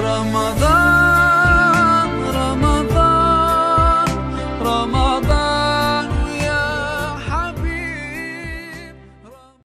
Ramadan.